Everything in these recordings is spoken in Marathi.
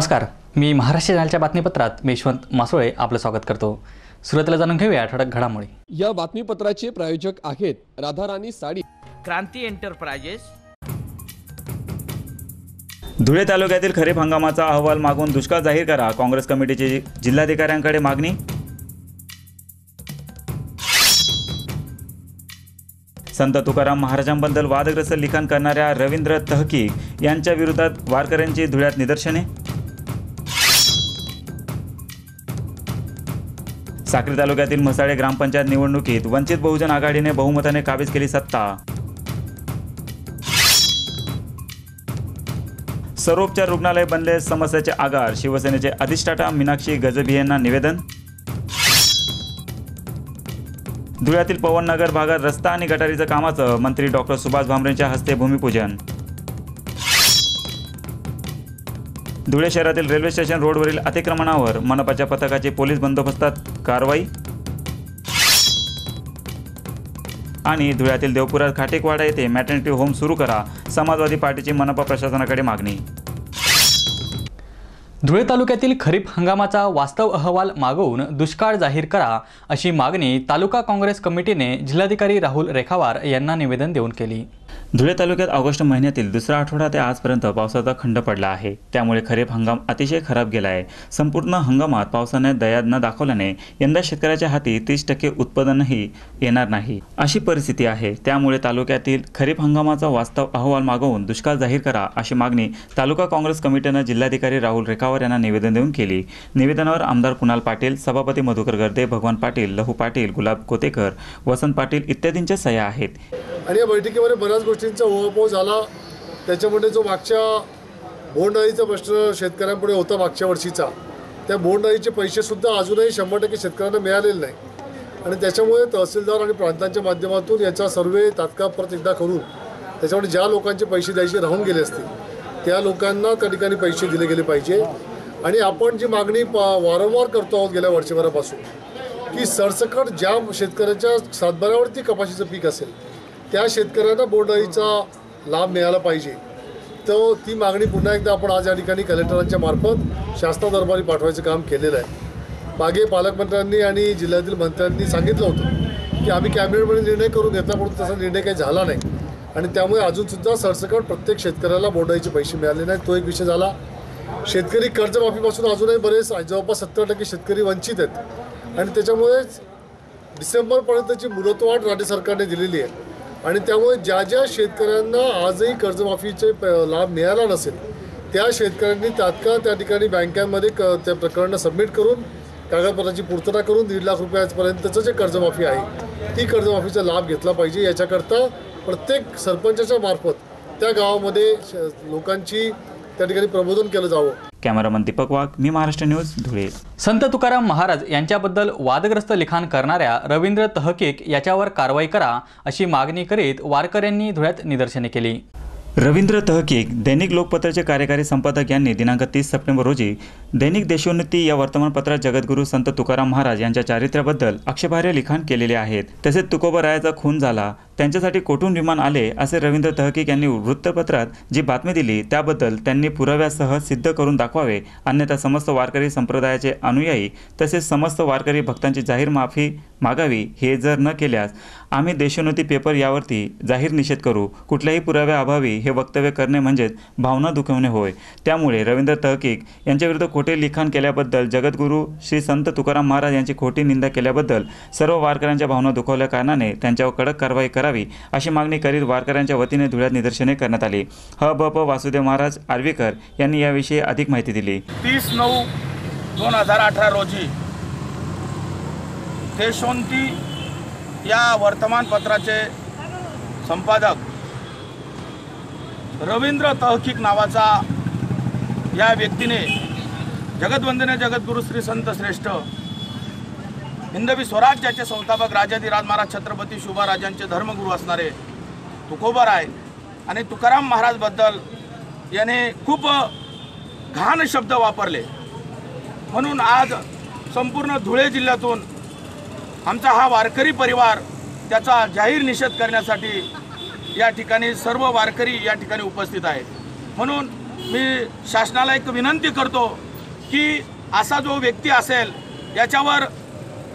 नमस्कार मी महाराष्ट्र चॅनलच्या बातमीपत्रात मी यशवंत मासोळे आपलं स्वागत करतो. सुरुवातीला जाणून घेऊया ठळक घडामोडी. या बातमीपत्राचे प्रायोजक आहेत राधाराणी साडी. क्रांती एंटरप्राइजेस. धुळे तालुक्यातील खरीप हंगामाचा अहवाल मागून दुष्काळ जाहीर करा काँग्रेस कमिटीची जिल्हाधिकाऱ्यांकडे मागणी. संत तुकाराम महाराजांबद्दल वादग्रस्त लिखाण करणाऱ्या रवींद्र तहकीक यांच्या विरोधात वारकऱ्यांची धुळ्यात निदर्शने. साक्री तालुक्यातील म्हसाळे ग्रामपंचायत निवडणुकीत वंचित बहुजन आघाडीने बहुमताने काबीज केली सत्ता. सर्वोपचार रुग्णालय बनले समस्याचे आगार शिवसेनेचे अधिष्ठाता मीनाक्षी गजबी यांना निवेदन. धुळ्यातील पवननगर भागात रस्ता आणि गटारीचं कामाचं मंत्री डॉक्टर सुभाष भामरेंच्या हस्ते भूमिपूजन. धुळे शहरातील रेल्वे स्टेशन रोडवरील अतिक्रमणावर मनपाच्या पथकाचे पोलीस बंदोबस्तात कारवाई. आणि धुळ्यातील देवपुरात खाटेकवाडा येथे मॅटर्निटी होम सुरू करा समाजवादी पार्टीची मनपा प्रशासनाकडे मागणी. धुळे तालुक्यातील खरीप हंगामाचा वास्तव अहवाल मागवून दुष्काळ जाहीर करा अशी मागणी तालुका काँग्रेस कमिटीने जिल्हाधिकारी राहुल रेखावार यांना निवेदन देऊन केली. धुळे तालुक्यात ऑगस्ट महिन्यातील दुसरा आठवडा ते आजपर्यंत पावसाचा खंड पडला आहे. त्यामुळे खरीप हंगाम अतिशय खराब गेला आहे संपूर्ण हंगामात पावसाने दया न दाखवल्याने यंदा शेतकऱ्याच्या हाती तीस टक्के उत्पादनही येणार नाही. अशी परिस्थिती आहे. त्यामुळे तालुक्यातील खरीप हंगामाचा वास्तव अहवाल मागवून दुष्काळ जाहीर करा अशी मागणी तालुका काँग्रेस कमिटीनं जिल्हाधिकारी राहुल रेखावर यांना निवेदन देऊन केली. निवेदनावर आमदार कुणाल पाटील सभापती मधुकर गर्दे भगवान पाटील लहू पाटील गुलाब कोतेकर वसंत पाटील इत्यादींच्या सह्या आहेत. आणि या बैठकीमध्ये बऱ्याच गोष्टींचा उहापोह झाला. त्याच्यामध्ये जो मागच्या बोंडअळीचा प्रश्न शेतकऱ्यांपुढे होता मागच्या वर्षीचा त्या बोंडअळीचे पैसेसुद्धा अजूनही शंभर टक्के शेतकऱ्यांना मिळालेले नाही. आणि त्याच्यामुळे तहसीलदार आणि प्रांतांच्या माध्यमातून याचा सर्वे तात्काळ परत एकदा करून त्याच्यामध्ये ज्या लोकांचे पैसे द्यायचे राहून गेले असतील त्या लोकांना त्या ठिकाणी पैसे दिले गेले पाहिजे. आणि आपण जी मागणी प वारंवार करतो आहोत गेल्या वर्षभरापासून की सरसकट ज्या शेतकऱ्याच्या सातबाऱ्यावरती कपाशीचं पीक असेल त्या शेतकऱ्यांना बोंडअळीचा लाभ मिळाला पाहिजे. तर ती मागणी पुन्हा एकदा आपण आज या ठिकाणी कलेक्टरांच्या मार्फत शासनादरबारी पाठवायचं काम केलेलं आहे. मागे पालकमंत्र्यांनी आणि जिल्ह्यातील मंत्र्यांनी सांगितलं होतं की आम्ही कॅबिनेटमध्ये निर्णय करून घेतला म्हणून तसा निर्णय काही झाला नाही. आणि त्यामुळे अजूनसुद्धा सरसकट प्रत्येक शेतकऱ्याला बोंडअळीचे पैसे मिळाले नाहीत. तो एक विषय झाला. शेतकरी कर्जमाफीपासून अजूनही बरेच जवळपास सत्तर टक्के शेतकरी वंचित आहेत. आणि त्याच्यामुळेच डिसेंबरपर्यंतची मुदतवाढ राज्य सरकारने दिलेली आहे. आणि त्यामुळे ज्या ज्या शेतकऱ्यांना आजही कर्जमाफीचे प- लाभ मिळाला नसेल त्या शेतकऱ्यांनी तात्काळ त्या ठिकाणी बँकांमध्ये क त्या प्रकरणं सबमिट करून कागदपत्राची पूर्तता करून दीड लाख रुपयापर्यंतचं जे कर्जमाफी आहे ती कर्जमाफीचा लाभ घेतला पाहिजे. याच्याकरता प्रत्येक सरपंचाच्या मार्फत त्या गावामध्ये श- लोकांची त्या ठिकाणी प्रबोधन केलं जावं. कॅमेरामन दीपक वाघ मी महाराष्ट्र न्यूज धुळे. संत तुकाराम महाराज यांच्याबद्दल वादग्रस्त लिखाण करणाऱ्या रवींद्र तहकीक याच्यावर कारवाई करा अशी मागणी करीत वारकऱ्यांनी धुळ्यात निदर्शने केली. रवींद्र तहकीक दैनिक लोकपत्राचे कार्यकारी संपादक यांनी दिनांक तीस सप्टेंबर रोजी दैनिक देशोन्नती या वर्तमानपत्रात जगद्गुरू संत तुकाराम महाराज यांच्या चारित्र्याबद्दल आक्षेपार्ह लिखाण केलेले आहेत. तसेच तुकोबरायाचा खून झाला त्यांच्यासाठी कोठून विमान आले असे रवींद्र तहकीक यांनी वृत्तपत्रात जी बातमी दिली त्याबद्दल त्यांनी पुराव्यासह सिद्ध करून दाखवावे अन्यथा समस्त वारकरी संप्रदायाचे अनुयायी तसेच समस्त वारकरी भक्तांची जाहीर माफी मागावी हे जर न केल्यास आम्ही देशोन्नती पेपर यावरती जाहीर निषेध करू. कुठल्याही पुराव्याअभावी हे वक्तव्य करणे म्हणजेच भावना दुखवणे होय. त्यामुळे रवींद्र तहकीक यांच्याविरुद्ध खोटे लिखाण केल्याबद्दल जगद्गुरू श्री संत तुकाराम महाराज यांची खोटी निंदा केल्याबद्दल सर्व वारकऱ्यांच्या भावना दुखवल्या कारणाने त्यांच्यावर कडक कारवाई करावी अशी मागणी करीत वारकऱ्यांच्या वतीने धुळ्यात निदर्शने करण्यात आली. ह. ब. प. वासुदेव महाराज आर्वीकर यांनी याविषयी अधिक माहिती दिली. तीस नऊ दोन हजार अठरा रोजी देशोन्ती या वर्तमानपत्राचे संपादक रवींद्र तहकीक नावाचा या व्यक्तीने जगतवंदने जगद्गुरु श्री संत श्रेष्ठ हिंदवी स्वराज्याचे संस्थापक राजाधिराज महाराज छत्रपती शुभाराजांचे धर्मगुरू असणारे तुकोबर आहे आणि तुकाराम महाराजबद्दल याने खूप घाण शब्द वापरले. म्हणून आज संपूर्ण धुळे जिल्ह्यातून आमचा हा वारकरी परिवार त्याचा जाहीर निषेध करण्यासाठी या ठिकाणी सर्व वारकरी या ठिकाणी उपस्थित आहेत. म्हणून मी शासनाला एक विनंती करतो की असा जो व्यक्ती असेल याच्यावर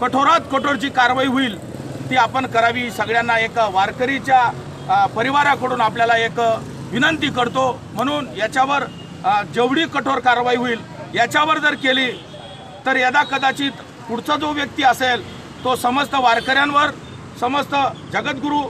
कठोरात कठोर जी कारवाई होईल ती आपण करावी. सगळ्यांना एक वारकरीच्या परिवाराकडून आपल्याला एक विनंती करतो. म्हणून याच्यावर जेवढी कठोर कारवाई होईल याच्यावर जर केली तर यदा कदाचित पुढचा जो व्यक्ती असेल तो समस्त वारकऱ्यांवर समस्त जगद्गुरू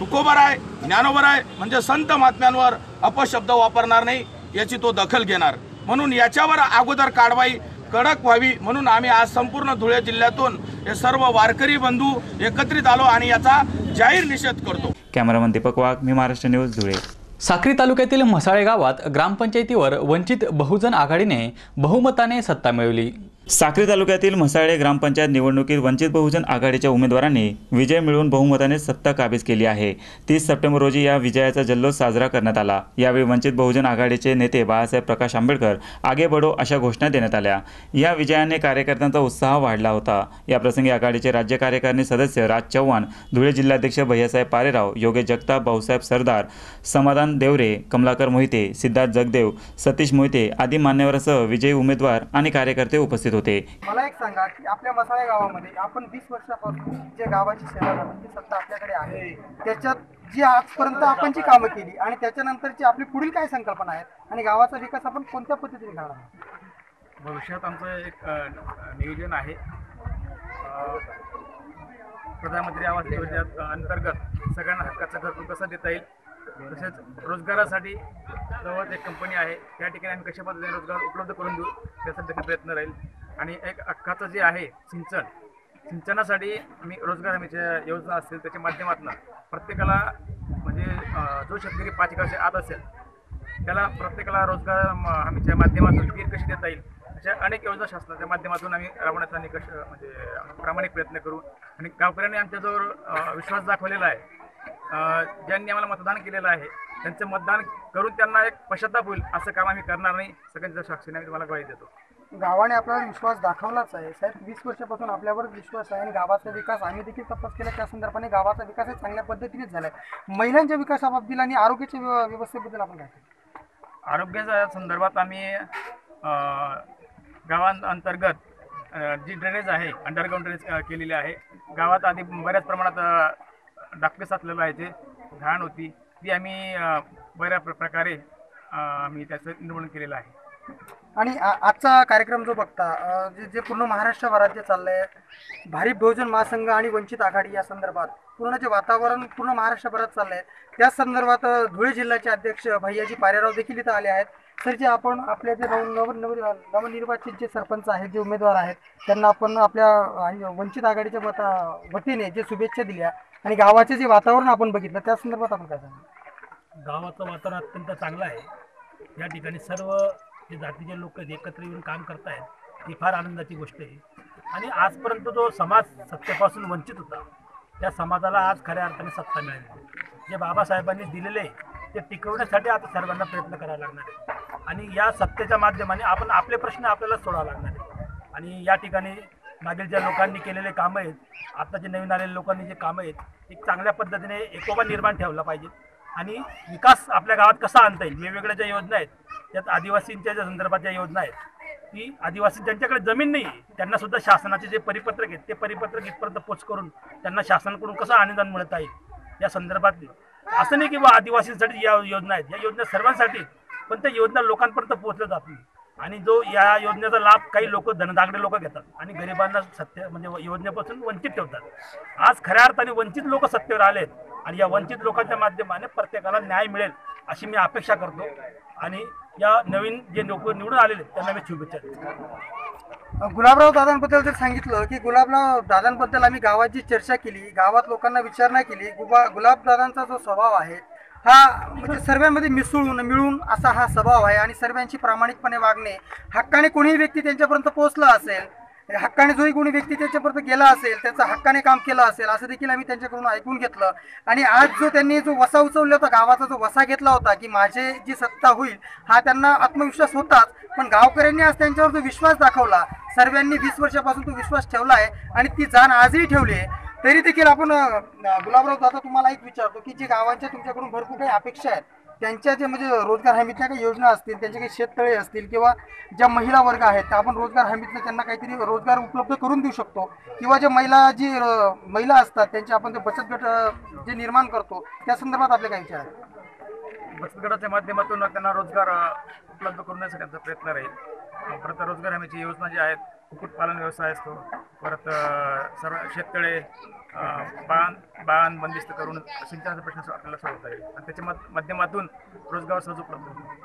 तुकोबराय ज्ञानोबराय म्हणजे संत महात्म्यांवर अपशब्द वापरणार नाही याची तो दखल घेणार. म्हणून याच्यावर अगोदर कारवाई कडक व्हावी म्हणून आम्ही आज संपूर्ण धुळे जिल्ह्यातून हे सर्व वारकरी बंधू एकत्रित आलो आणि याचा जाहीर निषेध करतो. कॅमेरामन दीपक वाघ मी महाराष्ट्र न्यूज धुळे. साक्री तालुक्यातील म्हसाळे गावात ग्रामपंचायतीवर वंचित बहुजन आघाडीने बहुमताने सत्ता मिळवली. साक्री तालुक्यातील म्हसाळे ग्रामपंचायत निवडणुकीत वंचित बहुजन आघाडीच्या उमेदवारांनी विजय मिळवून बहुमताने सत्ता काबीज केली आहे. तीस सप्टेंबर रोजी या विजयाचा जल्लोष साजरा करण्यात आला. यावेळी वंचित बहुजन आघाडीचे नेते बाळासाहेब प्रकाश आंबेडकर आगे बडो अशा घोषणा देण्यात आल्या. या विजयाने कार्यकर्त्यांचा उत्साह वाढला होता. याप्रसंगी आघाडीचे राज्य कार्यकारिणी सदस्य राज चव्हाण धुळे जिल्हाध्यक्ष भैयासाहेब पारेराव योगेश जगताप भाऊसाहेब सरदार समाधान देवरे कमलाकर मोहिते सिद्धार्थ जगदेव सतीश मोहिते आदी मान्यवरांसह विजयी उमेदवार आणि कार्यकर्ते उपस्थित होते. मला एक सांगा की आपल्या मसाळे गावामध्ये आपण वीस वर्षापासून जे गावाची सेवा झाली ती सत्ता आपल्याकडे आहे त्याच्यात जी आजपर्यंत आपण जी कामं केली आणि त्याच्यानंतरची आपली पुढील काय संकल्पना आहेत आणि गावाचा विकास आपण कोणत्या पद्धतीने करणार आहोत? भविष्यात आमचं एक नियोजन आहे. प्रधानमंत्री आवास योजनेत अंतर्गत सगळ्यांना हक्काचं घरकुल कसं देता येईल तसेच रोजगारासाठी जवळच एक कंपनी आहे. त्या ठिकाणी आम्ही कशा पद्धतीने रोजगार उपलब्ध करून देऊ त्यासाठी प्रयत्न राहील. आणि एक अख्खाचं जे आहे सिंचन सिंचनासाठी आम्ही रोजगार हमीच्या योजना असतील त्याच्या माध्यमातून प्रत्येकाला म्हणजे जो शेतकरी पाच एकरच्या आत असेल त्याला प्रत्येकाला रोजगार म, हमीच्या माध्यमातून पीक कशी देता येईल अशा अनेक योजना शासनाच्या माध्यमातून आम्ही राबवण्याचा निकष म्हणजे प्रामाणिक प्रयत्न करू. आणि गावकऱ्यांनी आमच्याजवळ विश्वास दाखवलेला आहे. ज्यांनी आम्हाला मतदान केलेलं आहे त्यांचं मतदान करून त्यांना एक पश्चाताप होईल असं काम आम्ही करणार नाही. सगळ्यांच्या साक्षीने आम्ही तुम्हाला ग्वाही देतो. गावाने आपल्यावर विश्वास दाखवलाच आहे. साहेब वीस वर्षापासून आपल्यावर विश्वास आहे आणि गावाचा विकास आम्ही देखील तपास केला. त्या संदर्भाने गावाचा विकास हे चांगल्या पद्धतीनेच झाला आहे महिलांच्या विकासाबाबतीत आणि आरोग्याच्या व्य व्यवस्थेबद्दल आपण काय आरोग्याच्या संदर्भात आम्ही अ, गावांतर्गत अ, जी ड्रेनेज आहे अंडरग्राऊंड ड्रेनेज अ, केलेली आहे गावात आधी बऱ्याच प्रमाणात अ, डाकपे साचलेलं आहे ते घाण होती ती आम्ही अ, बऱ्या प्र प्रकारे अ, आम्ही त्याचं निर्मूलन केलेलं आहे. आणि आ- आजचा कार्यक्रम जो बघता अ, जे जे पूर्ण महाराष्ट्रभरात जे चाललंय भारिप बहुजन महासंघ आणि वंचित आघाडी या संदर्भात पूर्ण जे वातावरण पूर्ण महाराष्ट्रभरात चाललंय त्या संदर्भात अ, धुळे जिल्ह्याचे अध्यक्ष भैयाजी पारेराव देखील इथं आले आहेत. तर जे आपण आपल्या जे नव नव नव नवनिर्वाचित जे सरपंच आहेत जे उमेदवार आहेत त्यांना आपण आपल्या वंचित आघाडीच्या मता वतीने जे शुभेच्छा दिल्या आणि गावाचे जे वातावरण आपण बघितलं त्या संदर्भात आपण काय सांगू? गावाचं वातावरण अत्यंत चांगलं आहे. या ठिकाणी सर्व जे जातीचे लोक एकत्र येऊन काम करत आहेत ही फार आनंदाची गोष्ट आहे. आणि आजपर्यंत जो समाज सत्तेपासून वंचित होता त्या समाजाला आज खऱ्या अर्थाने सत्ता मिळाली. जे बाबासाहेबांनी दिलेले आहे, ते टिकवण्यासाठी आता सर्वांना प्रयत्न करावा लागणार आहे. आणि या सत्तेच्या माध्यमाने आपण आपले प्रश्न आपल्याला सोडावा लागणार आहे. आणि या ठिकाणी मागील ज्या लोकांनी केलेले कामं आहेत आता जे नवीन आलेल्या लोकांनी जे कामं आहेत एक चांगल्या पद्धतीने एकोपा निर्माण ठेवला पाहिजे. आणि विकास आपल्या गावात कसा आणता येईल वेगवेगळ्या ज्या योजना आहेत त्यात आदिवासींच्या ज्या संदर्भात ज्या योजना आहेत ती आदिवासी ज्यांच्याकडे जमीन नाही आहे त्यांना सुद्धा शासनाचे जे परिपत्रक आहेत ते परिपत्रक इथपर्यंत पोच करून त्यांना शासनाकडून कसं अनुदान मिळत आहे या संदर्भात असं नाही की बा आदिवासींसाठी या योजना आहेत या योजना सर्वांसाठी पण त्या योजना लोकांपर्यंत पोहोचल्या जात नाही. आणि जो या योजनेचा लाभ काही लोक धनदागडे लोक घेतात आणि गरिबांना सत्य म्हणजे योजनेपासून वंचित ठेवतात. आज खऱ्या अर्थाने वंचित लोक सत्तेवर आलेत आणि या वंचित लोकांच्या माध्यमाने प्रत्येकाला न्याय मिळेल अशी मी अपेक्षा करतो. आणि या नवीन जे लोक निवडून आलेले आहेत, त्यांना मी शुभेच्छा गुलाबराव दादांबद्दल जर सांगितलं की गुलाबराव दादांबद्दल आम्ही गावात जी चर्चा केली गावात लोकांना विचारणा केली गुबा गुलाब दादांचा जो स्वभाव आहे हा म्हणजे सर्वांमध्ये मिसळून मिळून असा हा स्वभाव आहे आणि सर्वांची प्रामाणिकपणे वागणे हक्काने कोणीही व्यक्ती त्यांच्यापर्यंत पोहोचला असेल म्हणजे हक्काने जोही कोणी व्यक्ती त्याच्यापर्यंत गेला असेल त्याचं हक्काने काम केलं असेल असं देखील आम्ही त्यांच्याकडून ऐकून घेतलं. आणि आज जो त्यांनी जो वसा उचलला होता गावाचा जो वसा घेतला होता की माझे जी सत्ता होईल हा त्यांना आत्मविश्वास होताच. पण गावकऱ्यांनी आज त्यांच्यावर जो विश्वास दाखवला सर्वांनी वीस वर्षापासून तो विश्वास ठेवला आहे आणि ती जाण आजही ठेवली आहे. तरी देखील आपण गुलाबराव दादा तुम्हाला एक विचारतो की जे गावांच्या तुमच्याकडून भरपूर काही अपेक्षा आहेत त्यांच्या जे म्हणजे रोजगार हमीच्या काही योजना असतील त्यांचे काही शेततळे असतील किंवा ज्या महिला वर्ग आहेत त्या आपण रोजगार हमीतनं त्यांना काहीतरी रोजगार उपलब्ध करून देऊ शकतो. किंवा जे महिला जी महिला असतात त्यांचे आपण ते बचत गट जे निर्माण करतो त्या संदर्भात आपले काय विचार आहेत? बचत गटाच्या माध्यमातून त्यांना रोजगार उपलब्ध करून देण्यासाठी आमचा प्रयत्न राहील. परत रोजगार हमीची योजना जी आहेत कुक्कुटपालन व्यवसाय असतो परत सर्व शेततळे बाळां बाळां बंदिस्त करून सिंचनाचा प्रश्न आपल्याला सोडवता येईल. आणि त्याच्या माध- माध्यमातून रोजगार सहज उपलब्ध होईल.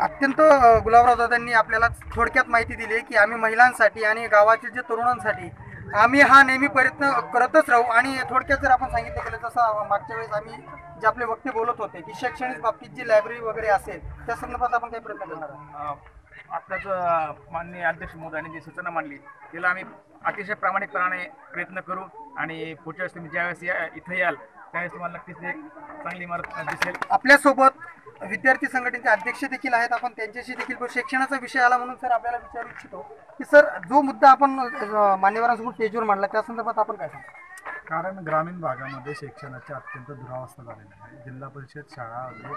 अत्यंत गुलाबराव दादांनी आपल्याला थोडक्यात माहिती दिली की आम्ही महिलांसाठी आणि गावातील जे तरुणांसाठी आम्ही हा नेहमी प्रयत्न करतच राहू. आणि थोडक्यात जर आपण सांगितलं गेलं जसं मागच्या वेळेस आम्ही जे आपले वक्ते बोलत होते की शैक्षणिक बाबतीत जी लायब्ररी वगैरे असेल त्या संदर्भात आपण काही प्रयत्न करणार आहोत. आत्ताच माननीय अध्यक्ष मोदयांनी जी सूचना मांडली तिला आम्ही अतिशय प्रामाणिकपणाने प्रयत्न करू आणि पुढच्या वेळेस तुम्ही ज्यावेळेस या इथे याल त्यावेळेस तुम्हाला नक्कीच एक चांगली इमारत दिसेल. आपल्यासोबत विद्यार्थी संघटनेचे अध्यक्ष देखील आहेत. आपण त्यांच्याशी देखील शिक्षणाचा विषय आला म्हणून सर आपल्याला विचारू इच्छितो की सर जो मुद्दा आपण मान्यवरांसमोर स्टेजवर मांडला त्या संदर्भात आपण काय सांगतो कारण ग्रामीण भागामध्ये शिक्षणाची अत्यंत दुरावस्था झालेली आहे. जिल्हा परिषद शाळा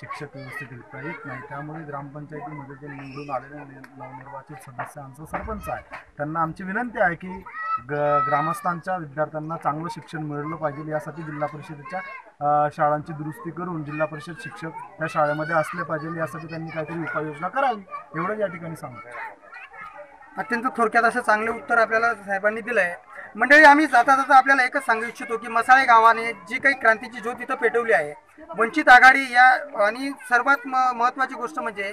शिक्षक व्यवस्थितरित्या येत नाही त्यामुळे ग्रामपंचायतीमध्ये जे निवडून आलेले नवनिर्वाचित सदस्य आमचा सरपंच आहे. त्यांना आमची विनंती आहे की ग ग्रामस्थांच्या विद्यार्थ्यांना चांगलं शिक्षण मिळलं पाहिजे. यासाठी जिल्हा परिषदेच्या शाळांची दुरुस्ती करून जिल्हा परिषद शिक्षक त्या शाळेमध्ये असले पाहिजे. यासाठी त्यांनी काहीतरी उपाययोजना करावी. एवढंच या ठिकाणी सांगतो. अत्यंत थोडक्यात असं चांगलं उत्तर आपल्याला साहेबांनी दिलं आहे मंडळी आम्ही जाता जाता आपल्याला एकच सांगू इच्छितो की मसाळे गावाने जी काही क्रांतीची ज्योत इथं पेटवली आहे वंचित आघाडी या आणि सर्वात म महत्त्वाची गोष्ट म्हणजे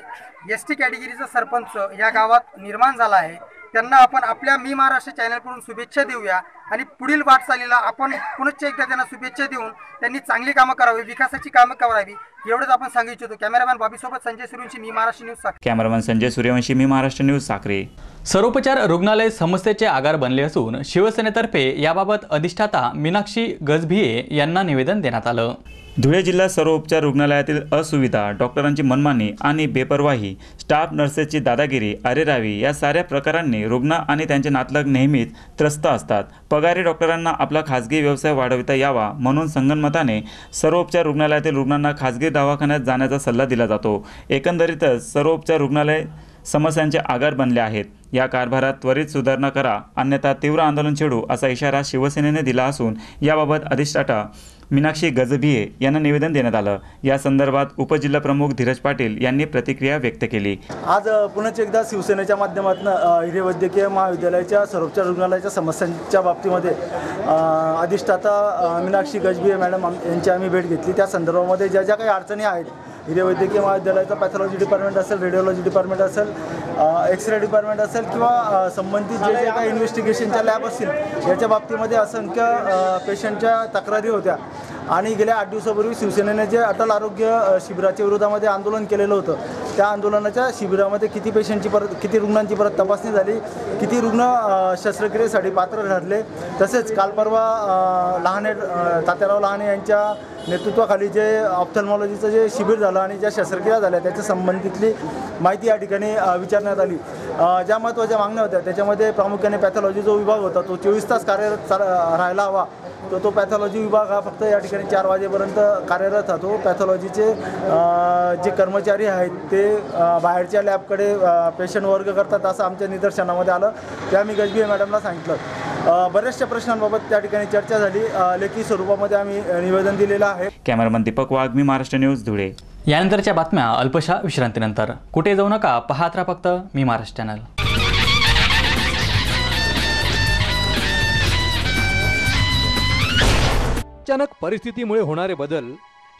एस टी कॅटेगरीचा सरपंच या गावात निर्माण झाला आहे. त्यांना आपण आपल्या मी महाराष्ट्र चॅनलकडून शुभेच्छा देऊया. आणि पुढील वाटचालीला आपण पुनश्च एकदा त्यांना शुभेच्छा देऊन त्यांनी चांगली कामं करावी विकासाची कामं करावी एवढंच आपण सांगू इच्छितो. कॅमेरामॅन बॉबीसोबत संजय सुरूंची मी महाराष्ट्र न्यूज साखर कॅमेरामन संजय सूर्यवंशी मी महाराष्ट्र न्यूज साक्री. सर्वोपचार रुग्णालय समस्येचे आगार बनले असून शिवसेनेतर्फे याबाबत अधिष्ठाता मीनाक्षी गजभिये यांना निवेदन देण्यात आलं. धुळे जिल्हा सर्वोपचार रुग्णालयातील असुविधा डॉक्टरांची मनमानी आणि बेपरवाही स्टाफ नर्सेसची दादागिरी अरेरावी या साऱ्या प्रकारांनी रुग्ण आणि त्यांचे नातलग नेहमीच त्रस्त असतात. पगारी डॉक्टरांना आपला खाजगी व्यवसाय वाढविता यावा म्हणून संगनमताने सर्वोपचार रुग्णालयातील रुग्णांना खाजगी दवाखान्यात जाण्याचा सल्ला दिला जातो. एकंदरीतच सर्वोपचार रुग्णालय समस्यांचे आगार बनले आहेत. या कारभारात त्वरित सुधारणा करा अन्यथा तीव्र आंदोलन छेडू असा इशारा शिवसेनेने दिला असून याबाबत अधिष्ठाता मीनाक्षी गजभिये यांना निवेदन देण्यात आलं. या संदर्भात उपजिल्हाप्रमुख धीरज पाटील यांनी प्रतिक्रिया व्यक्त केली. आज पुन्हा एकदा शिवसेनेच्या माध्यमातून हिरे वैद्यकीय महाविद्यालयाच्या सर्वोपचार रुग्णालयाच्या समस्यांच्या बाबतीमध्ये अधिष्ठाता मीनाक्षी गजभिये मॅडम यांची आम्ही भेट घेतली. त्या संदर्भामध्ये ज्या ज्या काही अडचणी आहेत हिरे वैद्यकीय महाविद्यालयाचा पॅथॉलॉजी डिपार्टमेंट असेल रेडिओलॉजी डिपार्टमेंट असेल एक्स रे डिपार्टमेंट असेल किंवा संबंधित जे जे काही इन्व्हेस्टिगेशनच्या लॅब असतील याच्या बाबतीमध्ये असंख्य पेशंटच्या तक्रारी होत्या. आणि गेल्या आठ दिवसापूर्वी शिवसेनेने जे अटल आरोग्य शिबिराच्या विरोधामध्ये आंदोलन केलेलं होतं त्या आंदोलनाच्या शिबिरामध्ये किती पेशंटची परत किती रुग्णांची परत तपासणी झाली किती रुग्ण शस्त्रक्रियेसाठी पात्र ठरले तसेच काल परवा लहाने तात्याराव लहाने यांच्या नेतृत्वाखाली जे ऑप्थल्मॉलॉजीचं जे शिबिर झालं आणि ज्या शस्त्रक्रिया झाल्या त्याच्या संबंधितली माहिती या ठिकाणी विचारण्यात आली. ज्या महत्त्वाच्या मागण्या होत्या त्याच्यामध्ये प्रामुख्याने पॅथॉलॉजी जो विभाग होता तो चोवीस तास कार्यरत चाल राहायला हवा. तर तो पॅथॉलॉजी विभाग हा फक्त या ठिकाणी चार वाजेपर्यंत कार्यरत राहतो. पॅथॉलॉजीचे जे कर्मचारी आहेत ते बाहेरच्या लॅबकडे पेशंट वर्ग करतात असं आमच्या निदर्शनामध्ये आलं. ते आम्ही गजबी मॅडमला सांगितलं. बऱ्याचशा प्रश्नांबाबत त्या ठिकाणी चर्चा झाली. लेखी स्वरूपामध्ये आम्ही निवेदन दिलेलं आहे. कॅमेरामन दीपक वाघ मी महाराष्ट्र न्यूज धुळे. यानंतरच्या बातम्या अल्पशा विश्रांतीनंतर. कुठे जाऊ नका पाहत राहा फक्त मी महाराष्ट्र चॅनल अचानक परिस्थितीमुळे होणारे बदल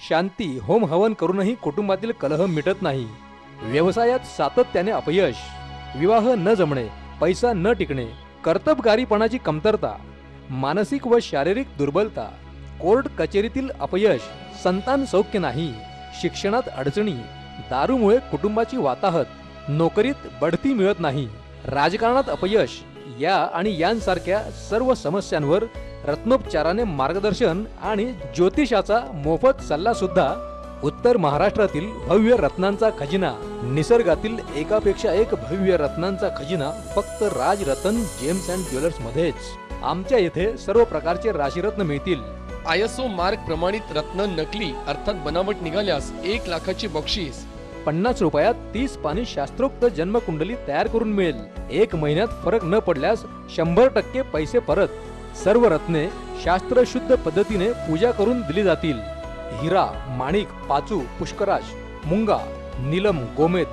शांती होम हवन करूनही कुटुंबातील कलह मिटत नाही. व्यवसायात सातत्याने अपयश विवाह न जमणे पैसा न टिकणे कर्तबगारीपणाची कमतरता मानसिक व शारीरिक दुर्बलता कोर्ट कचेरीतील अपयश संतान सौख्य नाही शिक्षणात अडचणी दारूमुळे कुटुंबाची वाताहत नोकरीत बढती मिळत नाही राजकारणात अपयश या आणि यांसारख्या सर्व समस्यांवर रत्नोपचाराने मार्गदर्शन आणि ज्योतिषाचा मोफत सल्ला सुद्धा उत्तर महाराष्ट्रातील भव्य रत्नांचा खजिना. निसर्गातील एकापेक्षा एक भव्य रत्नांचा खजिना फक्त Raj Ratan gems and jewellers मध्येच. आमच्या येथे सर्व प्रकारचे राशीरत्न मिळतील. आय एस ओ मार्क प्रमाणित रत्न नकली अर्थात बनावट निघाल्यास एक लाखाची बक्षीस. पन्नास रुपयात तीस पाणी शास्त्रोक्त जन्मकुंडली तयार करून मिळेल. एक महिन्यात फरक न पडल्यास शंभर टक्के पैसे परत. सर्व रत्ने शास्त्रशुद्ध पद्धतीने पूजा करून दिली जातील. हिरा माणिक पाचू पुष्कराज मुंगा नीलम गोमेद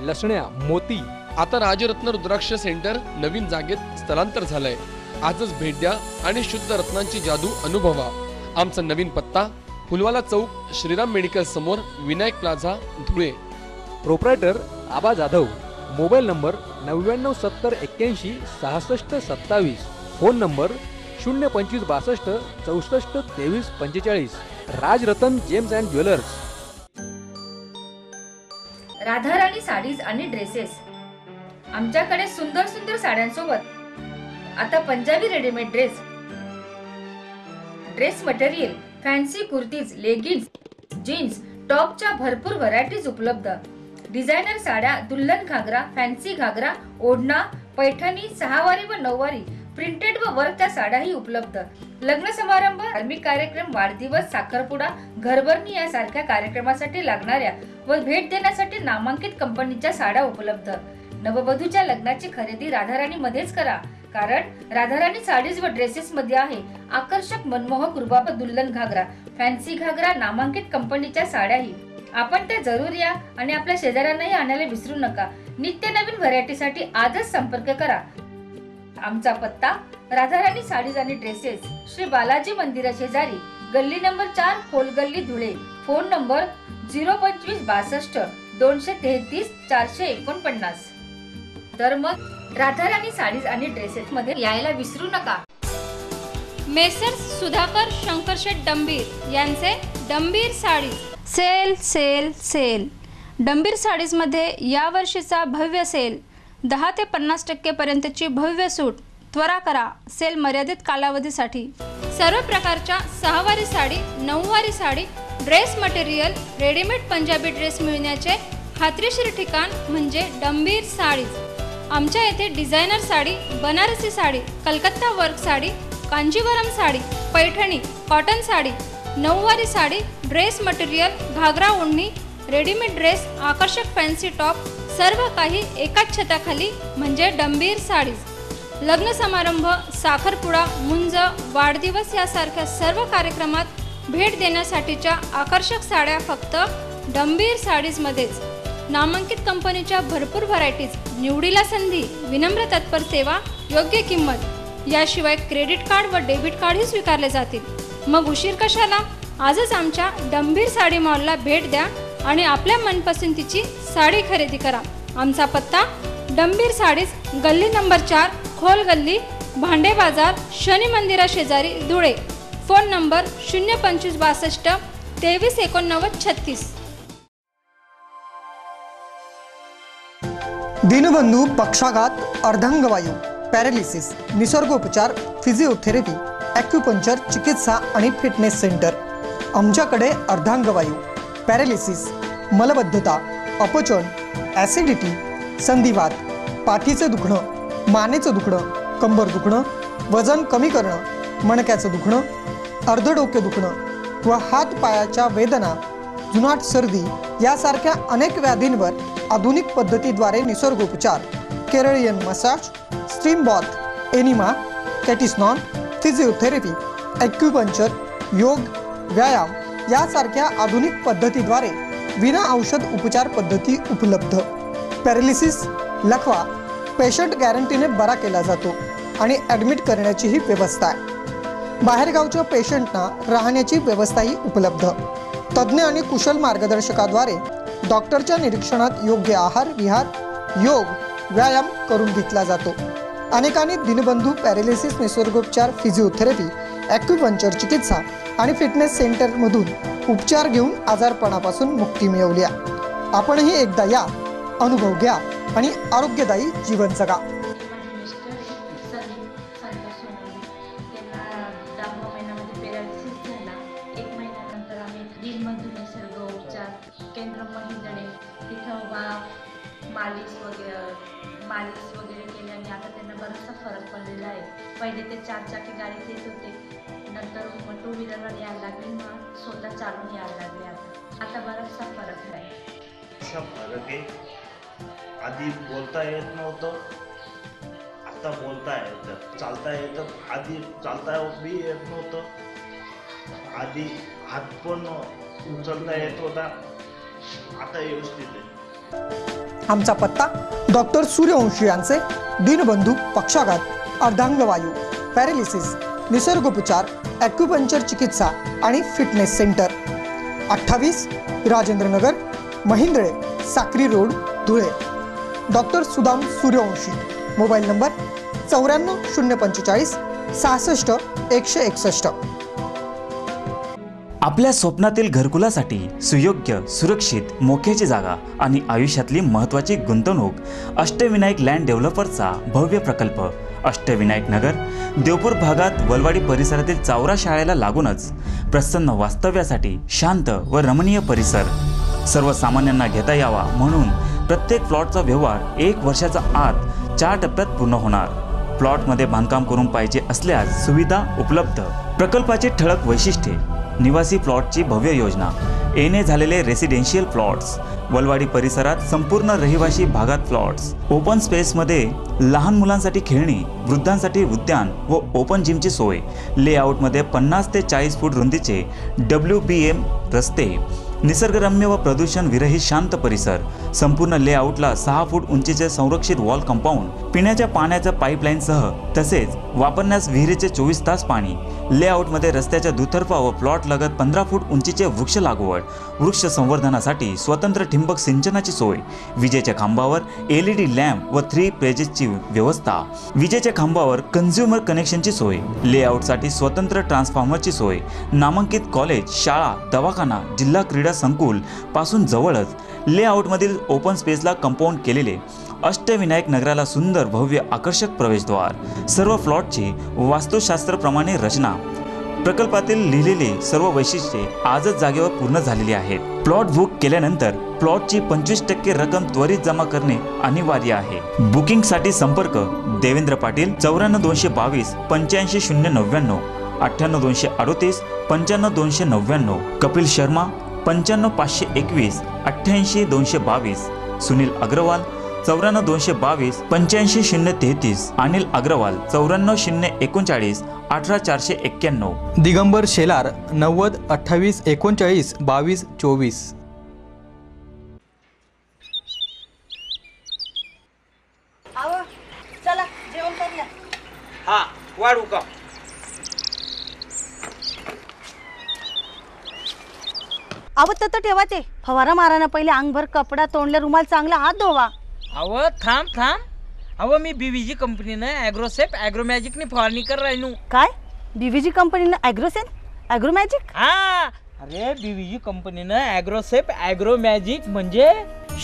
लसण्या मोती. आता राजरत्न रुद्राक्ष सेंटर नवीन जागेत स्थलांतर झालंय. आजच भेट द्या आणि शुद्ध रत्नांची जादू अनुभवा. आमचा नवीन पत्ता फुलवाला चौक श्रीराम मेडिकल समोर Vinayak plaza Dhule. Proprietor Aba Jadhav. Mobile number नव्याण्णव सत्तर एक्क्याऐंशी सहासष्ट सत्तावीस. फोन नंबर शून्य पंचवीस बासष्ट चौसष्ट तेवीस पंचेचाळीस. Rajratan gems and jewellers. Radharani saris आणि ड्रेसेस. आमच्याकडे सुंदर सुंदर साड्यांसोबत आता Punjabi readymade dress dress material fancy kurtis leggings jeans टॉपच्या भरपूर व्हरायटीज उपलब्ध. डिझायनर साड्या दुल्हन घागरा फॅन्सी घागरा ओढणा पैठणी सहावारी व नऊवारी प्रिंटेड व वर्कच्या साड्याही उपलब्ध. लग्न समारंभ धार्मिक कार्यक्रम वाढदिवस साखरपुडा घरभरणी यासारख्या कार्यक्रमासाठी लागणाऱ्या व भेट देण्यासाठी नामांकित कंपनीच्या साड्या उपलब्ध. नववधूच्या लग्नाची खरेदी राधाराणी मध्येच करा. कारण राधाराणी साडीज व ड्रेसेस मध्ये आहे. आकर्षक मनमोहक रुबाब दुल्हन घागरा फॅन्सी घागरा नामांकित कंपनीच्या साड्याही. आपण त्या जरूर या आणि आपल्या शेजाऱ्यांनाही आणायला विसरू नका. नित्य नवीन व्हरायटीसाठी आजच संपर्क करा. आमचा पत्ता राधाराणी साडीज आणि ड्रेसेस श्री बालाजी मंदिरा शेजारी गल्ली नंबर चार Kholgalli Dhule phone number zero पंचवीस बासष्ट दोनशे तेहतीस चारशे एकोणपन्नास. तर मग राधाराणी साडीज आणि ड्रेसेस मध्ये यायला विसरू नका. मेसर्स सुधाकर शंकरशेठ डंबीर यांचे Dambir saris. Sale sale sale. Dambir साडीजमध्ये यावर्षीचा भव्य सेल. दहा ते पन्नास टक्केपर्यंतची भव्य सूट त्वरा करा. सेल मर्यादित कालावधीसाठी. सर्व प्रकारच्या सहावारी साडी नऊवारी sari dress material readymade Punjabi dress मिळण्याचे खात्रीशीर ठिकाण म्हणजे डंबीर साडीज. आमच्या येथे designer sari Banarasi sari Calcutta work sari Kanjeevaram sari Paithani cotton sari नऊवारी साडी ड्रेस मटेरियल घागरा ओढणी रेडीमेड ड्रेस आकर्षक फॅन्सी टॉप सर्व काही एकाच छताखाली म्हणजे डंबीर साडीज. लग्न समारंभ साखरपुडा मुंज वाढदिवस यासारख्या सर्व कार्यक्रमात भेट देण्यासाठीच्या आकर्षक साड्या फक्त डंबीर साडीजमध्येच. नामांकित कंपनीच्या भरपूर व्हरायटीज निवडीला संधी विनम्र तत्पर सेवा योग्य किंमत. याशिवाय क्रेडिट कार्ड व डेबिट कार्डही स्वीकारले जातील. मग उशीर कशाला? आजच आमच्या डंबीर साडी मॉलला भेट द्या. आणि आपल्या मनपसंतीची साडी खरेदी करा. आमचा पत्ता डंबीर साडीज गल्ली नंबर चार खोल गल्ली भांडे बाजार शनी मंदिरा शेजारी धुळे. फोन नंबर शून्य पंचवीस बासष्ट तेवीस एकोणनव्वद छत्तीस. दीनबंधू पक्षाघात अर्धांगवायू पॅरालिसिस निसर्गोपचार फिजिओथेरपी ॲक्युपंक्चर चिकित्सा आणि फिटनेस सेंटर आमच्याकडे अर्धांगवायू. पॅरालिसिस मलबद्धता अपचन ॲसिडिटी संधिवात पाठीचं दुखणं मानेचं दुखणं कंबर दुखणं वजन कमी करणं मणक्याचं दुखणं अर्धडोके दुखणं व हात पायाच्या वेदना जुनाट सर्दी यासारख्या अनेक व्याधींवर आधुनिक पद्धतीद्वारे निसर्गोपचार Keralian massage steam bath enema कॅटिस्नॉन physiotherapy acupuncture योग व्यायाम यासारख्या आधुनिक पद्धतीद्वारे विना औषध उपचार पद्धती उपलब्ध. पॅरालिसिस लखवा पेशंट गॅरंटीने बरा केला जातो आणि ॲडमिट करण्याचीही व्यवस्था आहे. बाहेरगावच्या पेशंटना राहण्याची व्यवस्थाही उपलब्ध. तज्ज्ञ आणि कुशल मार्गदर्शकाद्वारे डॉक्टरच्या निरीक्षणात योग्य आहार विहार योग व्यायाम करून घेतला जातो. अनेकांनी दिनबंधू पॅरालिसिस निसर्गोपचार फिजिओथेरपी ॲक्युपंचर चिकित्सा आणि फिटनेस सेंटरमधून उपचार घेऊन आजारपणापासून मुक्ती मिळवली आहे. आपणही एकदा या. अनुभव घ्या आणि आरोग्यदायी जीवन जगा. केंद्र महिंदळे तिथं वा मालिश वगैरे मालिश वगैरे केल्याने आता त्यांना बराचसा फरक पडलेला आहे. पहिले ते चार चाकी गाडीत येत होते. टू व्हीलरवर यायला लागली मग स्वतः चालून यायला लागले आता. आता बराचसा फरक आहे. असा फरक आहे. आधी बोलता येत नव्हतं आता बोलता येतं. चालता येतं आधी चालता बी येत नव्हतं. आधी हात पण उचलता येत होता. आता व्यवस्थित आहे. आमचा पत्ता डॉक्टर सूर्यवंशी यांचे दीनबंधू पक्षाघात अर्धांगवायू पॅरालिसिस निसर्गोपचार ॲक्युपंचर चिकित्सा आणि फिटनेस सेंटर अठ्ठावीस Rajendranagar Mahindre Sakri road Dhule. Doctor Sudam Suryavanshi. Mobile number चौऱ्याण्णव शून्य पंचेचाळीस सहासष्ट एकशे एकसष्ट. आपल्या स्वप्नातील घरकुलासाठी सुयोग्य सुरक्षित मोक्याची जागा आणि आयुष्यातली महत्त्वाची गुंतवणूक अष्टविनायक लँड डेव्हलपरचा भव्य प्रकल्प. अष्टविनायक नगर देवपूर भागात वलवाडी परिसरातील चावरा शाळेला लागूनच प्रसन्न वास्तव्यासाठी शांत व रमणीय परिसर. सर्वसामान्यांना घेता यावा म्हणून प्रत्येक प्लॉटचा व्यवहार एक वर्षाचा आत चार टप्प्यात पूर्ण होणार. प्लॉटमध्ये बांधकाम करून पाहिजे असल्यास सुविधा उपलब्ध. प्रकल्पाचे ठळक वैशिष्ट्ये निवासी प्लॉटची भव्य योजना. एने झालेले रेसिडेन्शियल प्लॉट्स वलवाडी परिसरात संपूर्ण रहिवासी भागात प्लॉट्स ओपन स्पेसमध्ये लहान मुलांसाठी खेळणी वृद्धांसाठी उद्यान व ओपन जिमची सोय. लेआउटमध्ये पन्नास ते चाळीस फूट रुंदीचे डब्ल्यू बी एम रस्ते. निसर्गरम्य व प्रदूषण विरहित शांत परिसर संपूर्ण लेआउटला सहा फूट उंचीचे संरक्षित वॉल कंपाऊंड पिण्याच्या पाण्याच्या पाईपलाईनसह तसेच वापरण्यास विहिरीचे चोवीस तास पाणी लेआउटमध्ये रस्त्याच्या दुतर्फा व प्लॉट लगत पंधरा फूट उंचीचे वृक्ष लागवड वृक्ष संवर्धनासाठी स्वतंत्र ठिंबक सिंचनाची सोय विजेच्या खांबावर एल ई डी लॅम्प व थ्री पेजेसची व्यवस्था विजेच्या खांबावर कन्झ्युमर कनेक्शनची सोय लेआउटसाठी स्वतंत्र ट्रान्सफॉर्मरची सोय नामांकित कॉलेज शाळा दवाखाना जिल्हा क्रीडा संकुलपासून जवळच लेआउटमधील ओपन स्पेसला कंपाऊंड केलेले अष्टविनायक नगराला सुंदर भव्य आकर्षक प्रवेशद्वार सर्व प्लॉटची वास्तुशास्त्रप्रमाणे रचना. प्रकल्पातील लिहिलेले सर्व वैशिष्ट्ये आजच जागेवर पूर्ण झालेली आहेत. प्लॉट बुक केल्यानंतर प्लॉटची पंचवीस टक्के रक्कम त्वरित जमा करणे अनिवार्य आहे. बुकिंगसाठी संपर्क देवेंद्र पाटील चौऱ्याण्णव दोनशे बावीस पंच्याऐंशी शून्य नव्याण्णव अठ्ठ्याण्णव दोनशे अडोतीस पंच्याण्णव दोनशे नव्याण्णव कपिल शर्मा पंच्याण्णव पाचशे एकवीस अठ्ठ्याऐंशी दोनशे बावीस सुनील अग्रवाल चौऱ्याण्णव दोनशे बावीस पंच्याऐंशी शून्य तेहतीस अनिल अग्रवाल चौऱ्याण्णव शून्य एकोणचाळीस अठरा चारशे एक्क्याण्णव. दिगंबर शेलार नव्वद अठ्ठावीस एकोणचाळीस बावीस चोवीस. आव चला जेवण करूया. हा वाढू का? अव तर ठेवा ते. फवारा माराना पहिले अंगभर कपडा तोंडले रुमाल चांगला हात धुवा. अव थांब थांब. अव मी बीव्हीजी कंपनीनं ॲग्रोसेप ॲग्रोमॅजिकनी फवारणी कर राहिनू काय? बीव्हीजी कंपनीनं ॲग्रोसेन ॲग्रोमॅजिक हा. अरे बीव्हीजी कंपनीनं ॲग्रोसेप ॲग्रोमॅजिक म्हणजे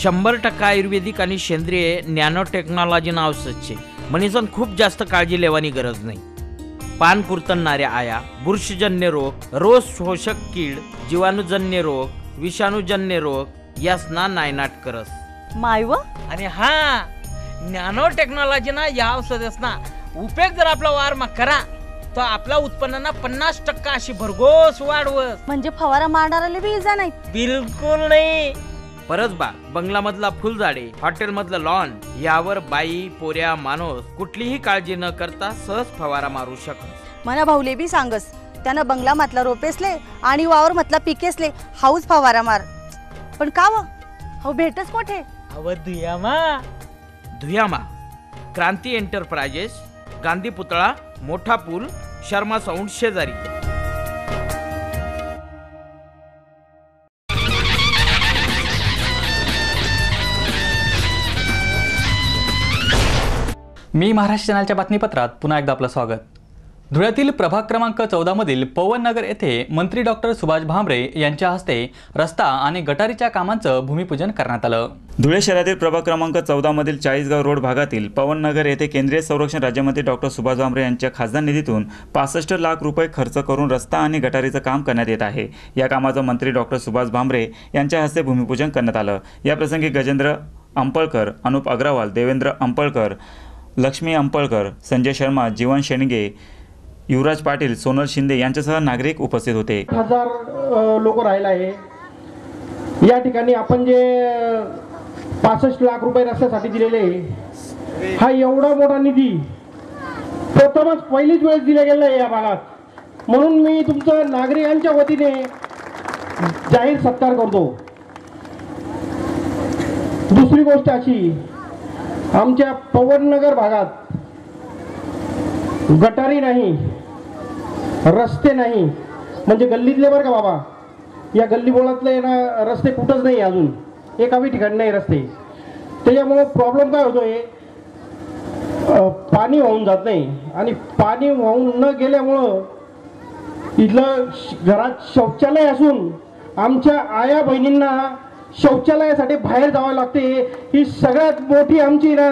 शंभर टक्का आयुर्वेदिक आणि सेंद्रिय नॅनो टेक्नॉलॉजीनं औषध शे म्हणीसन खूप जास्त काळजी लेवानी गरज नाही. पान कुरतणणाऱ्या आया बुरशीजन्य रोग रोज शोषक कीड जीवाणूजन्य रोग विषाणूजन्य रोग यासना नायनाट करस. मायव आणि हा नॅनो टेक्नॉलॉजीना या औषधसना उपयोग जर आपला वार मग करा तर आपल्या उत्पन्नाना पन्नास टक्का अशी भरघोस वाढवस म्हणजे फवारा मारणाऱ्याला बी इजा नाही. बिलकुल नाही. परसबा बंगलामधला फुलझाडे हॉटेलमधलं लॉन यावर बाई पोऱ्या माणूस कुठलीही काळजी न करता सहज फवारा मारू शकत मना भाऊले बी सांगस त्यानं बंगला म्हटला रोपेसले आणि वावर म्हटला पिकेसले हाऊस फवारा मार. पण का व? हो भेटच कोठे? अव धुयामा धुयामा क्रांती एंटरप्राइजेस गांधी पुतळा मोठा पूल शर्मा साऊंड शेजारी. मी महाराष्ट्र चॅनलच्या बातमीपत्रात पुन्हा एकदा आपलं स्वागत. धुळ्यातील प्रभाग क्रमांक चौदामधील पवननगर येथे मंत्री डॉक्टर सुभाष भामरे यांच्या हस्ते रस्ता आणि गटारीच्या कामांचं भूमिपूजन करण्यात आलं. धुळे शहरातील प्रभाग क्रमांक चौदामधील चाळीसगाव रोड भागातील पवननगर येथे केंद्रीय संरक्षण राज्यमंत्री डॉक्टर सुभाष भामरे यांच्या खासदार निधीतून पासष्ट लाख रुपये खर्च करून रस्ता आणि गटारीचं काम करण्यात येत आहे. या कामाचं मंत्री डॉक्टर सुभाष भामरे यांच्या हस्ते भूमिपूजन करण्यात आलं. याप्रसंगी गजेंद्र अंपळकर अनुप अग्रवाल देवेंद्र अंपळकर लक्ष्मी अंपळकर संजय शर्मा जीवन शेणगे युवराज पाटील सोनल शिंदे यांच्यासह नागरिक उपस्थित होते. हजार लोक राहिला आहे. या ठिकाणी आपण जे पासष्ट लाख रुपये रस्त्यासाठी दिलेले आहे, हा एवढा मोठा निधी प्रथमच पहिलीच वेळेस दिला गेला आहे या भागात. म्हणून मी तुमचं नागरिकांच्या वतीने जाहीर सत्कार करतो. दुसरी गोष्ट अशी आमच्या पवननगर भागात गटारी नाही रस्ते नाही. म्हणजे गल्लीतले बरं का बाबा या गल्ली बोळातले ना रस्ते कुठंच नाही अजून. एकावी ठिकाणी नाही रस्ते. त्याच्यामुळं प्रॉब्लेम काय होतोय? अं, पाणी वाहून जात नाही. आणि पाणी वाहून न गेल्यामुळं इथलं श- घरात शौचालय असून आमच्या आया बहिणींना शौचालयासाठी बाहेर जावं लागते. ही सगळ्यात मोठी आमची ना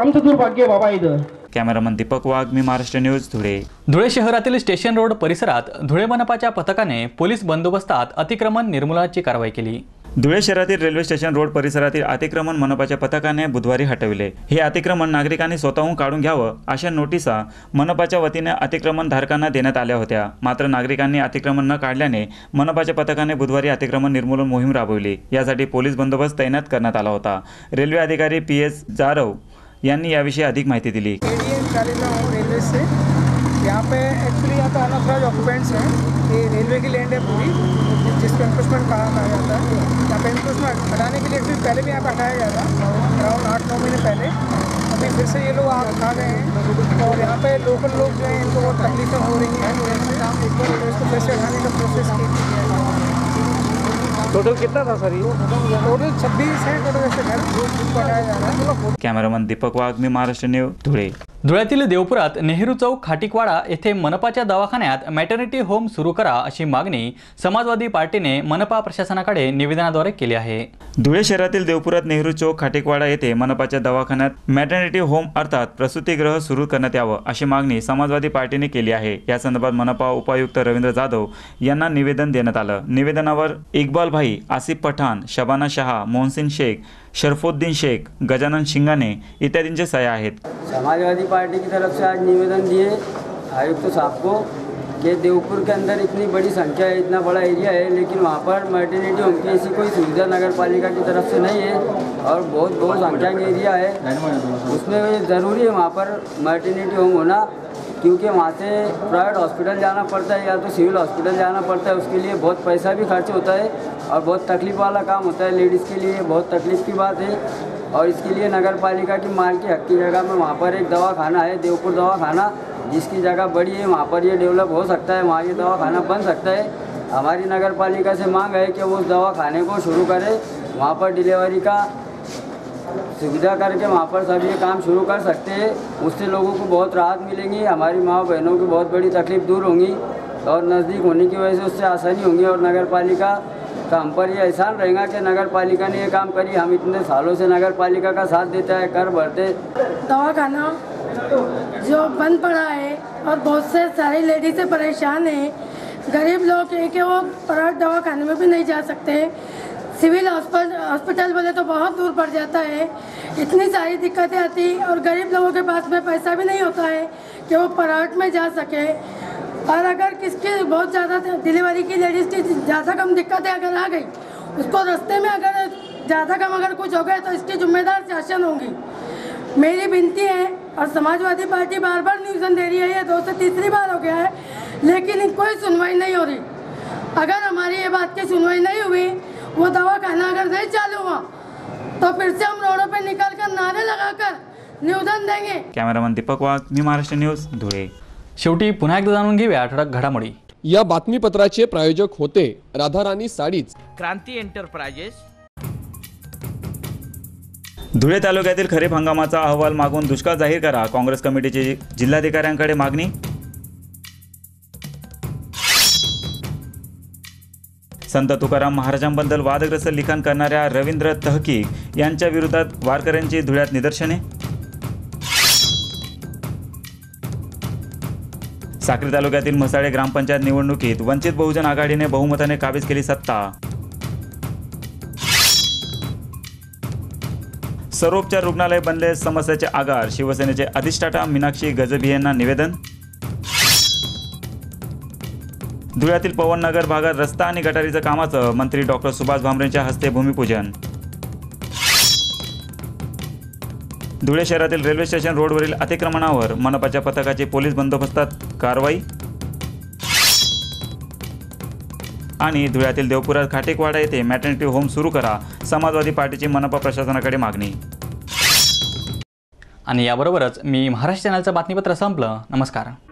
आमचं दुर्भाग्य बाबा इथं. कॅमेरामन दीपक वाघ मी महाराष्ट्र न्यूज धुळे. धुळे शहरातील स्टेशन रोड परिसरात धुळे मनपाच्या पथकाने पोलीस बंदोबस्तात अतिक्रमण निर्मूलनाची कारवाई केली. धुळे शहरातील रेल्वे स्टेशन रोड परिसरातील अतिक्रमण मनपाच्या पथकाने बुधवारी हटविले. हे अतिक्रमण नागरिकांनी स्वतःहून काढून घ्यावं अशा नोटिसा मनपाच्या वतीने अतिक्रमण धारकांना देण्यात आल्या होत्या. मात्र नागरिकांनी अतिक्रमण न काढल्याने मनपाच्या पथकाने बुधवारी अतिक्रमण निर्मूलन मोहीम राबवली. यासाठी पोलीस बंदोबस्त तैनात करण्यात आला होता. रेल्वे अधिकारी पी. एस. जारव यांनी याविषयी अधिक माहिती दिली. यहाँ पे एक्चुअली यहाँ पे अनऑथराइज ऑक्यूपेंट्स हैं ये रेलवे की लैंड है. पूरी. एनक्रोचमेंट कहा कहा जाता है यहाँ पे एनक्रोचमेंट हटाने के लिए एक्चुअली पहले भी यहाँ पे हटाया गया था। अराउंड आठ नौ महीने पहले। अभी फिर से ये लोग आ आ गए हैं। और यहाँ पे लोकल लोग जो हैं इनको बहुत तकलीफें हो रही हैं। इसको फिर से हटाने का प्रोसेस की टोटल कितना था सर ये? टोटल छब्बीस हैं टोटल ऐसे घर। हटाया जा रहा है कॅमेरामन दीपक वाघ मी महाराष्ट्र न्यूज़ धुळे धुळ्यातील देवपुरात नेहरू चौक खाटिकवाडा येथे मनपाच्या दवाखान्यात मॅटर्निटी होम सुरू करा अशी मागणी समाजवादी पार्टीने मनपा प्रशासनाकडे निवेदनाद्वारे केली आहे. धुळे शहरातील देवपुरात नेहरू चौक खाटीकवाडा येथे मनपाच्या दवाखान्यात मॅटर्निटी होम अर्थात प्रसूतीगृह सुरू करण्यात यावं अशी मागणी समाजवादी पार्टीने केली आहे. या संदर्भात मनपा उपायुक्त रवींद्र जाधव यांना निवेदन देण्यात आलं. निवेदनावर इक्बाल भाई आसिफ पठाण शबाना शहा मोहसिन शेख शरफुद्दीन शेख गजानन शिंगाने इत्यादींचे सह्या आहेत. समाजवादी पार्टी की तरफ से आज निवेदन दिए आयुक्त साहब को कि देवपुर के अंदर इतनी बड़ी संख्या है इतना बड़ा एरिया है लेकिन वहाँ पर मर्टिनिटी होम की ऐसी कोई सुविधा नगर पालिका की तरफ से नहीं है और बहुत बहुत संख्या एरिया है। उसमें ज़रूरी है वहाँ पर मर्टिनिटी होम होना क्योंकि वहाँ से प्राइवेट हॉस्पिटल जाना पड़ता है या तो सिविल हॉस्पिटल जाना पड़ता है उसके लिए बहुत पैसा भी खर्च होता है। और बहुत तकलीफ़ वाला काम होता है लेडीज़ के लिए, बहुत तकलीफ़ की बात है। और इसके लिए नगर पालिका की माल की हक की जगह में वहाँ पर एक दवाखाना है, देवपुर दवाखाना, जिसकी जगह बड़ी है, वहाँ पर ये डेवलप हो सकता है, वहाँ ये दवाखाना बन सकता है। हमारी नगर पालिका से मांग है कि वो उस दवाखाने को शुरू करें, वहाँ पर डिलीवरी का सुविधा करके वहाँ पर सब ये काम शुरू कर सकते हैं। उससे लोगों को बहुत राहत मिलेंगी, हमारी माँ बहनों की बहुत बड़ी तकलीफ़ दूर होंगी और नज़दीक होने की वजह से उससे आसानी होंगी और नगर पालिका का हम पर। ये एहसान रहेगा कि नगर पालिका ने ये काम करी। हम इतने सालों से नगर पालिका का साथ देता है, कर भरते दवाखाना जो बंद पड़ा है और बहुत से सारी लेडीज़ें परेशान हैं। गरीब लोग हैं कि वो प्राइवेट दवाखाने में भी नहीं जा सकते। सिविल हॉस्पिटल बोले तो बहुत दूर पड़ जाता है। इतनी सारी दिक्कतें आती और गरीब लोगों के पास में पैसा भी नहीं होता है कि वो प्राइवेट में जा सके। और अगर किसकी बहुत ज़्यादा डिलीवरी की लेडीज़ की ज़्यादा कम दिक्कतें अगर आ गई, उसको रास्ते में अगर ज़्यादा कम अगर कुछ हो गया तो इसकी जिम्मेदार शासन होंगी। मेरी विनती है, और समाजवादी पार्टी बार बार निवेदन दे रही है, ये दो से तीसरी बार हो गया है, लेकिन कोई सुनवाई नहीं हो रही। अगर हमारी ये बात की सुनवाई नहीं हुई, वो दवा दवाखाना अगर नहीं चालू हुआ तो फिर से हम रोडों पर निकल कर नारे लगाकर निवेदन देंगे। कॅमेरामन दीपक वाघ मी महाराष्ट्र न्यूज़ धुळे शेवटी पुन्हा एकदा जाणून घेऊया ठळक घडामोडी. या बातमीपत्राचे प्रायोजक होते राधाराणी साडीज क्रांती एंटरप्राइजेस. धुळे तालुक्यातील खरीप हंगामाचा अहवाल मागून दुष्काळ जाहीर करा. काँग्रेस कमिटीची जिल्हाधिकाऱ्यांकडे मागणी. संत तुकाराम महाराजांबद्दल वादग्रस्त लिखाण करणाऱ्या रवींद्र तहकीक यांच्या विरोधात वारकऱ्यांची धुळ्यात निदर्शने. साक्री तालुक्यातील म्हसाळे ग्रामपंचायत निवडणुकीत वंचित बहुजन आघाडीने बहुमताने काबीज केली सत्ता. सर्वोपचार रुग्णालय बनले समस्याचे आगार शिवसेनेचे अधिष्ठाता मीनाक्षी गजबी यांना निवेदन. धुळ्यातील पवननगर भागात रस्ता आणि गटारीचं कामाचं मंत्री डॉक्टर सुभाष भामरेंच्या हस्ते भूमिपूजन. धुळे शहरातील रेल्वे स्टेशन रोडवरील अतिक्रमणावर मनपाच्या पथकाची पोलीस बंदोबस्तात कारवाई. आणि धुळ्यातील देवपुरात खाटेकवाडा येथे मॅटर्निटी होम सुरू करा. समाजवादी पार्टीची मनपा प्रशासनाकडे मागणी. आणि याबरोबरच मी महाराष्ट्र चॅनलचं बातमीपत्र संपलं. नमस्कार.